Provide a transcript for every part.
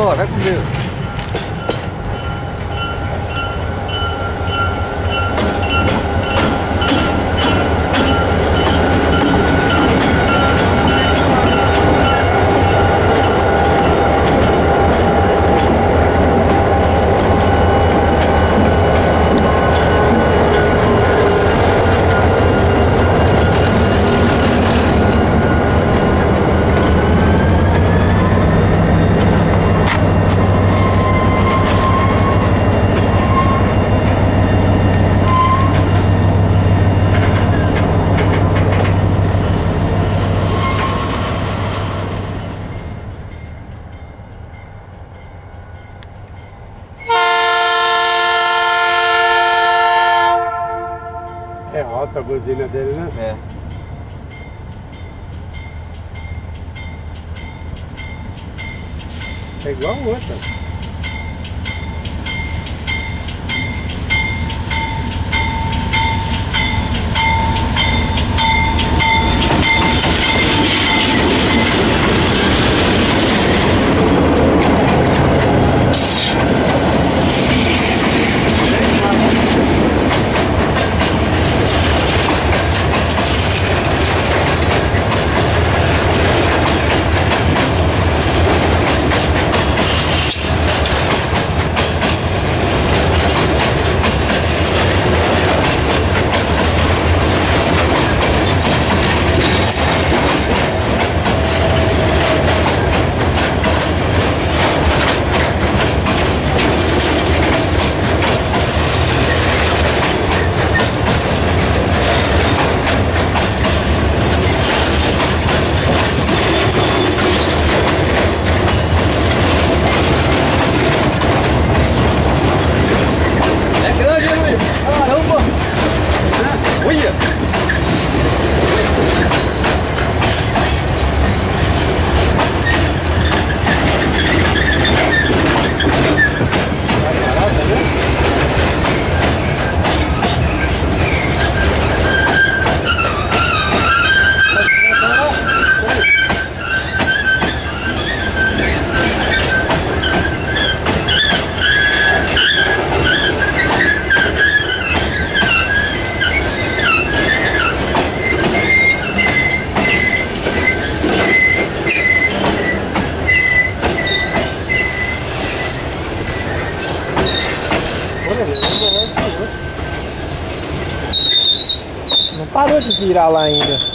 Vai embora, vai comigo. É alta a buzina dele, né? É. É igual a outra. Virar lá ainda.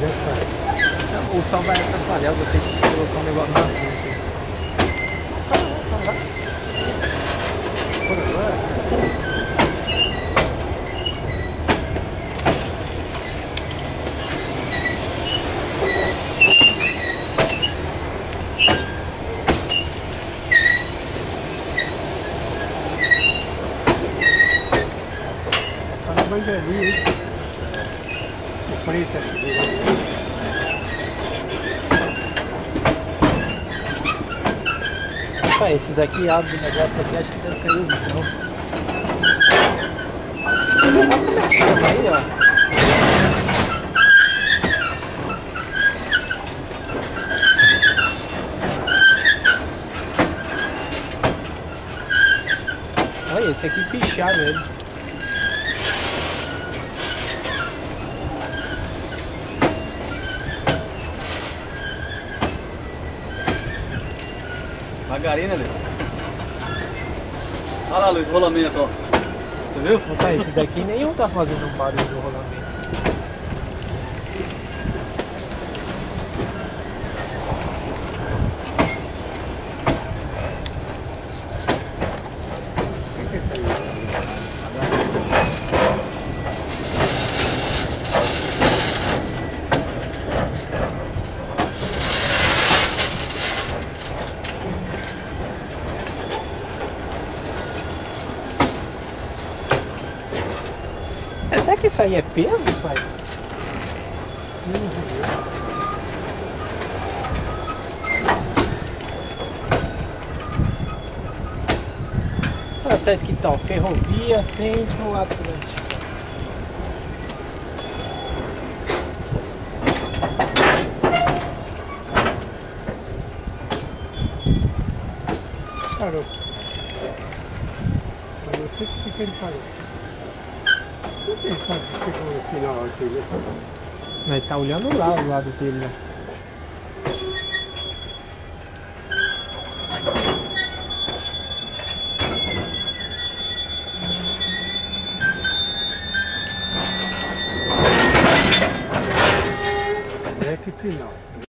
That's fine. O som vai atrapalhar, vou ter que colocar um negócio na frente. Só na bandeirinha, hein? Frita. Pai, esses aqui abrem o negócio aqui, acho que deve cair os então. Olha como que chama aí, ó. Olha, esse aqui pichar. Né, Luiz? Olha lá, Luiz, o rolamento, ó. Você viu? Não tá, esse daqui nenhum tá fazendo um barulho do rolamento. É, Será que isso aí é peso, pai? Ah, tá escrito ó, Ferrovia Centro Atlântico. Parou. Eu sei por que ele parou. Ele sabe chegou no final aqui, né? Mas tá olhando lá o lado dele, ó.